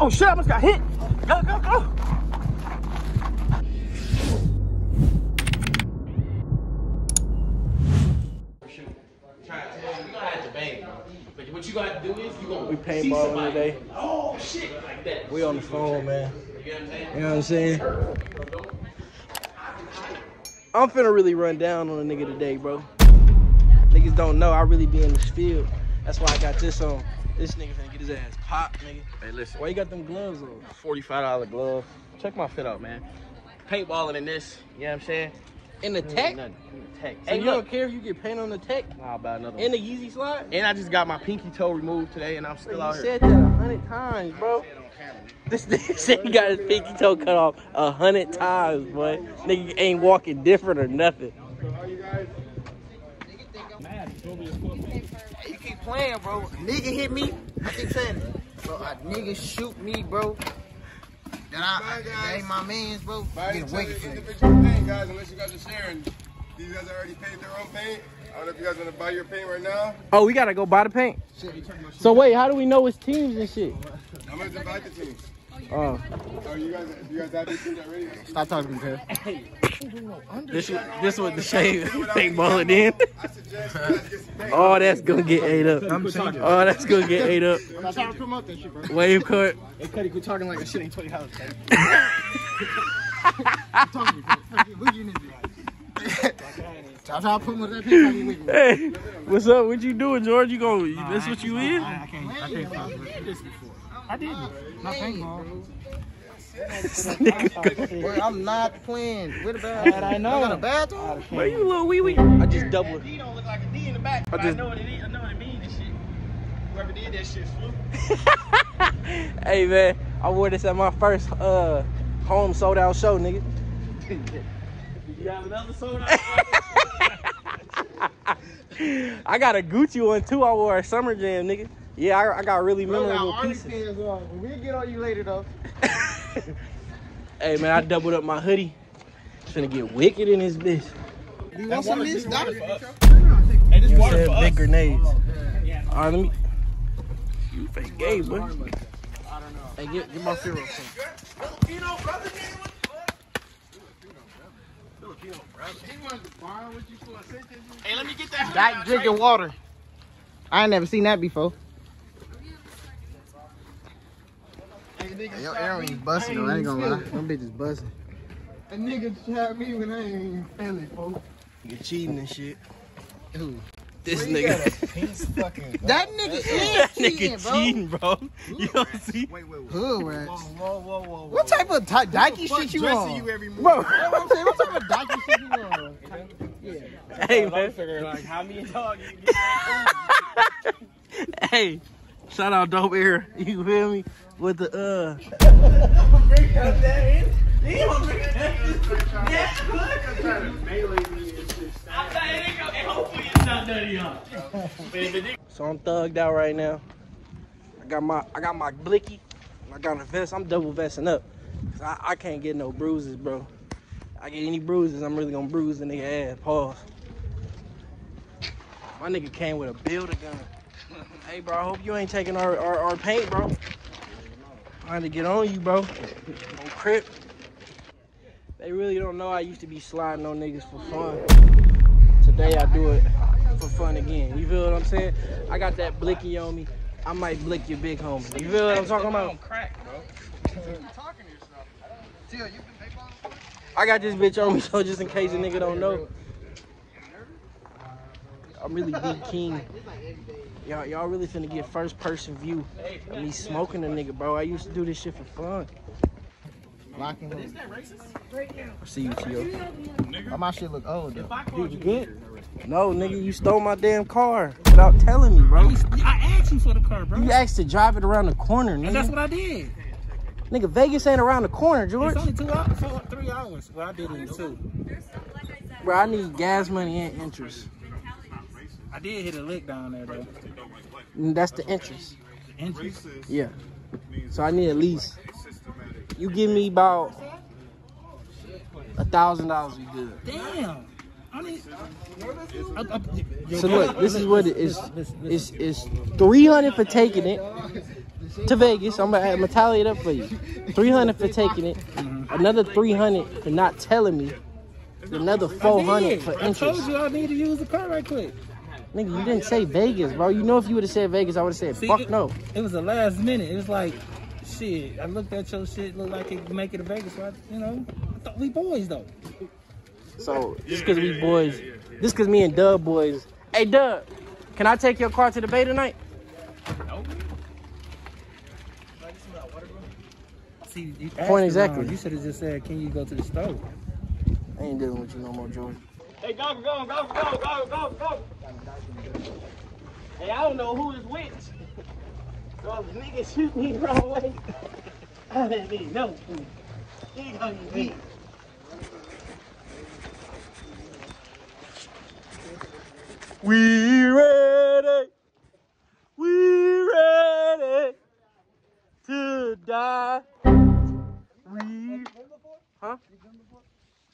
Oh shit, I almost got hit. Go, go, go. What you gotta do is you gonna We see paintballing somebody. today. Oh shit, like that. We on the phone, man. You know what I'm saying? You know what I'm saying? I'm finna really run down on a nigga today, bro. Niggas don't know I really be in this field. That's why I got this on. This nigga finna get his ass popped, nigga. Hey, listen. Why you got them gloves on? Forty-five dollar glove. Check my fit out, man. Paintballing in this. You know what I'm saying? In the mm, tech? Nothing. In the tech. So Hey, you look. don't care if you get paint on the tech? Nah, about another. In one. the Yeezy slide? And I just got my pinky toe removed today, and I'm still You out here. You said that a hundred times, bro. This nigga said he got his pinky toe cut off a hundred times, boy. Nigga ain't walking different or nothing. You keep playing, bro. Nigga hit me. I keep saying it. Bro, a nigga shoot me, bro. Then I, I ain't my mans, bro. Buy Get away from individual paint, guys, unless you guys are sharing. These guys already paid their own paint. I don't know if you guys want to buy your paint right now. Oh, we gotta go buy the paint. So wait, how do we know it's teams and shit? I'm going to invite the teams. Oh, Oh, you guys, you guys have your teams already? Stop talking to me, this this what the shade paintballing in. I suggest you guys get some paint. Oh, that's gonna get ate up. Oh, that's gonna get ate up. I'm trying to promote that shit, bro. Wave cut. Hey, Cuddy, quit talking like that shit ain't twenty dollars. To you need? I'm trying to promote that picture. you with. Hey, what's up? What you doing, George? You going? That's what you in? I can't. I can't talk about this before. I didn't. Not paintball. This nigga go- Boy, I'm not playing. Where the bathroom? I know. I got a bathroom. Where you little wee wee? I just doubled. D don't look like a D in the back. I But I, just- know what it is. I know what it means and shit. Whoever did that shit flew. hey man, I wore this at my first uh home sold out show, nigga. You have another soda? I got a Gucci one too. I wore a summer jam, nigga. Yeah, I, I got really memorable pieces. We'll get on you later, though. Hey man, I doubled up my hoodie. It's gonna get wicked in this bitch. You want some of this? Stop it. hey, this You know what water I'm for saying? Big us. grenades. All right, let me. You fake gay, boy. Hey, get, get my Firo. Hey, let me get that. Back drinking water. I ain't never seen that before. Hey, your Aaron ain't busting though. I ain't gonna lie. Them bitches busting. A nigga shot me when I ain't even feel it, folks. You cheating and shit. Who? This nigga. Fucking, That nigga is that cheating, nigga bro. cheating, bro. You don't see? Hood rats. What type of ty- dykey shit you on? you every morning. Bro. That's what I'm saying. What type of dykey shit you on? Hey man. Like, how many dog you get? hey, shout out Dope Air. You feel me? With the uh. So I'm thugged out right now. I got my I got my blicky. I got a vest. I'm double vesting up. 'Cause I, I can't get no bruises, bro. I get any bruises, I'm really gonna bruise the nigga ass. Pause. My nigga came with a builder gun. hey, bro, I hope you ain't taking our, our, our paint, bro. Trying to get on you, bro. On crip. They really don't know I used to be sliding on niggas for fun. Today I do it for fun again. You feel what I'm saying? I got that blicky on me. I might blick your big homie. You feel what I'm talking about? crack, bro. I got this bitch on me, so just in case a nigga don't know. I'm really big king. Y'all, y'all really finna get first person view of me smoking a nigga, bro. I used to do this shit for fun. Locking hood. I see you, Tio. Why my shit look old though? Dude, you good? No, nigga, you stole my damn car without telling me, bro. I asked you for the car, bro. You asked to drive it around the corner, And that's what I did. Nigga, Vegas ain't around the corner, George. It's only two hours, four, three hours. Well, I did it in two. Bro, I need gas money and interest. I did hit a lick down there, though. And that's the interest. Interest. Yeah. So I need at least. You give me about a thousand dollars, we good. Damn. I need. I, I, So look, this is what it is. It's it's three hundred for taking it, to Vegas. I'm gonna, I'm gonna tally it up for you. 300 for taking it. Another 300 for not telling me. Another 400 for interest. I told you I need to use the car right quick. Nigga, you didn't say Vegas, bro. You know if you would have said Vegas, I would have said See, fuck it- no. It was the last minute. It was like, shit. I looked at your shit, looked like it make it to Vegas. So I, you know, I thought we boys though. So just cause we boys, just cause me and Dub boys. Hey Dub, can I take your car to the bay tonight? See, you Point exactly. wrong. You should have just said, "Can you go to the store?" I ain't dealing with you no more, George. Hey, go, go, go, go, go, go, go. Hey, I don't know who is which. If niggas shoot me the wrong way, I didn't need no food. He gonna eat. We ready. We ready to die. We, huh?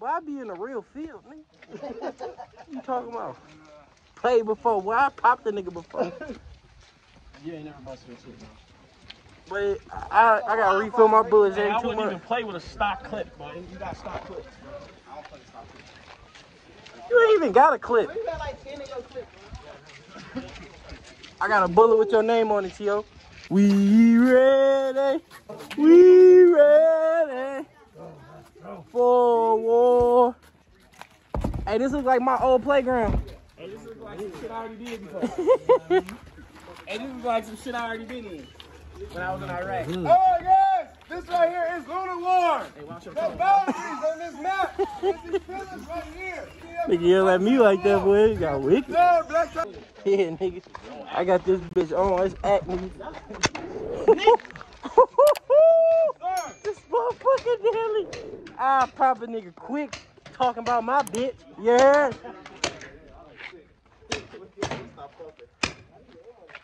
Well, I be in a real field. What you talking about? Played before. Well, I popped a nigga before. You ain't never busted a shit, man. But I, I gotta refill my bullets Hey, every I two wouldn't even months. play with a stock clip, boy. You got stock clips. I don't play stock clips. You ain't even got a clip. You got like 10 in your clip. I got a bullet with your name on it, Tio. We ready. We ready for war. Hey, this looks like my old playground. Hey, this is like some shit I already did before. hey, this is like some shit I already been in when I was in Iraq. All right, guys, this right here is Lunar War. Hey, watch your The phone. boundaries on this map is these pillars right here. See Nigga yell at me like that, boy. You got wicked. No, black. Yeah, nigga. I got this bitch on. It's at me. this motherfucker daily. I ah, pop a nigga quick talking about my bitch. Yeah.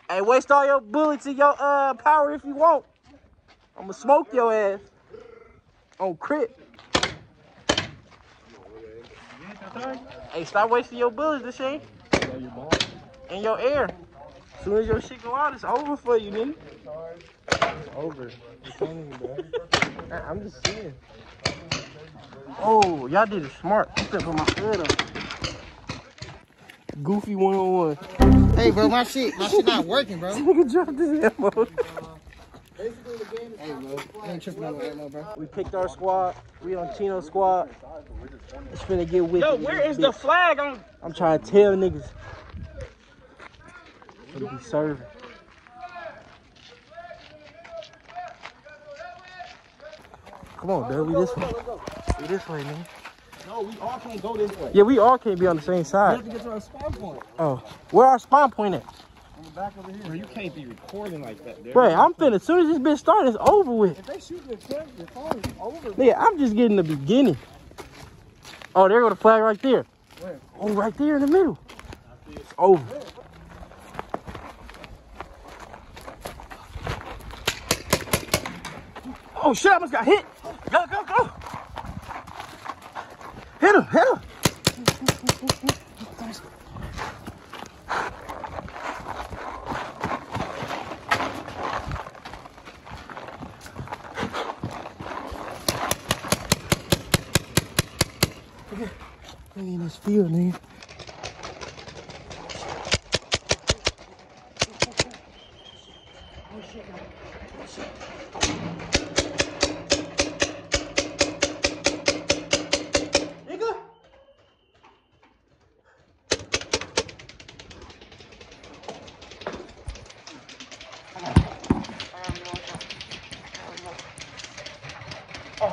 Hey, waste all your bullets and your uh power if you want. I'ma smoke your ass. On crip. Hey, stop wasting your bullets, this shit. And your air. As soon as your shit go out, it's over for you, nigga. It's over. I'm just saying. Oh, y'all did it smart. I'm finna put my hood on. Goofy one on one. Hey, bro, my shit, my shit not working, bro. Nigga dropped his ammo. Hey, bro, I ain't tripping on that no, bro. We picked our squad. We on Chino squad. It's finna get wicked. Yo, in where this is the bitch. flag on? I'm trying to tell niggas. Finna be serving. Come on, Dub. We this way. Way, man. No, we all can't go this way. Yeah, we all can't be on the same side. We have to get to our spawn point. Oh, where our spawn point at? On the back over here. Bro, you can't be recording like that. There. Bro, I'm finna. As soon as this bitch starts, it's over with. If they shoot the camera, the phone is over. Nigga, I'm just getting the beginning. Oh, there go the flag right there. Oh, right there in the middle. It's over. Oh shit, I almost got hit. Go, go, go. Him, hit. We in this field, nigga. Is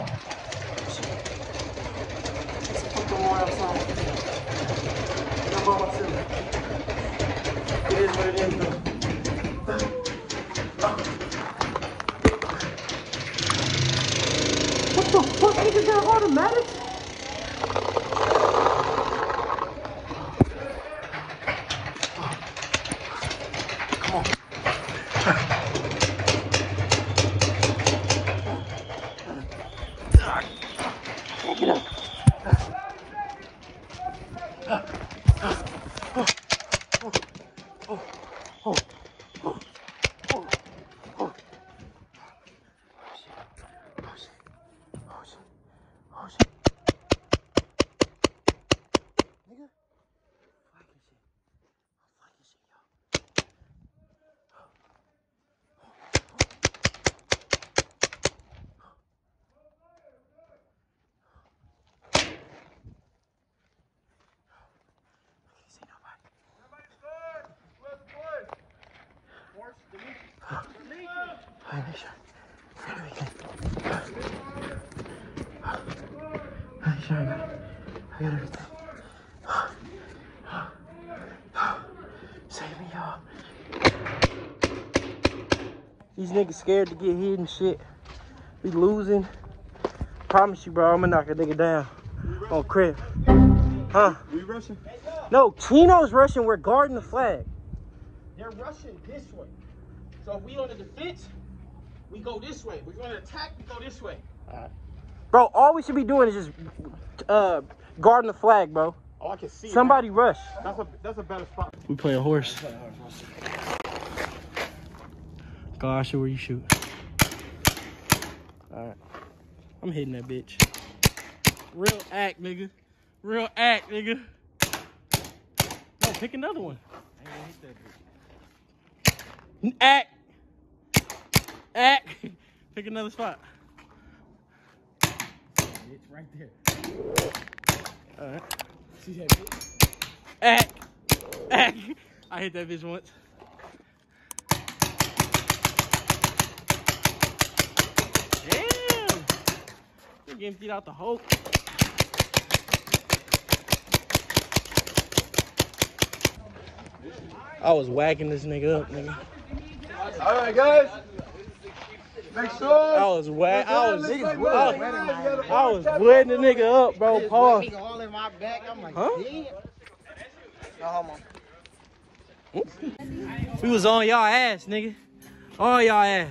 what is. The fuck? Niggas got automatic? Get sure I got, I got everything. Save me, y'all. These niggas scared to get hit and shit. We losing. Promise you, bro, I'm gonna knock a nigga down on crib. Huh? We rushing? No, Chino's rushing. We're guarding the flag. They're rushing this way. So if we on the defense, we go this way. We're gonna attack, we go this way. Bro, all we should be doing is just uh, guarding the flag, bro. Oh, I can see. it Somebody rush. That's a that's a better spot. We play a horse. Gosh, where you shoot. Alright. I'm hitting that bitch. Real act, nigga. Real act, nigga. No, pick another one. Act. Act. Pick another spot. It's right there. Alright. See that bitch? Act. Act. I hit that bitch once. Damn. You getting beat out the hole. I was whacking this nigga up, nigga. All right, guys. Make I was whack. I was, I was, I was wetting the nigga up, bro. Pause. All in my back. I'm like, Huh? damn. No homo. We was on y'all ass, nigga. On y'all ass.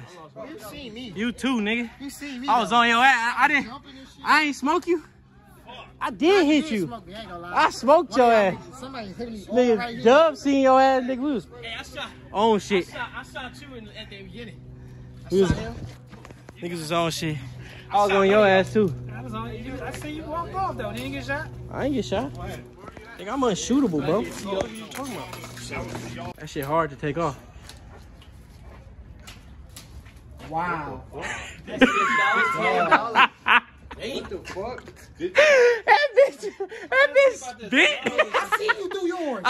You see me. You too, nigga. You see me. I was on your ass. I, I didn't. Jumping and shit. I ain't smoke you. I did hit did you. smoke me, I ain't gonna lie. I smoked One your ass. niggas- Somebody hit me Nigga, right. Dub seen your ass, nigga. We was Hey, I shot, on shit. shot, I shot you in, at the beginning. We was, niggas was on shit. I was on your ass too. I was on you. I see you walk off though. Didn't get shot. I ain't get shot. Think I'm unshootable, bro. What you talking about? That shit hard to take off. Wow. that bitch, that bitch bit. I see you do yours.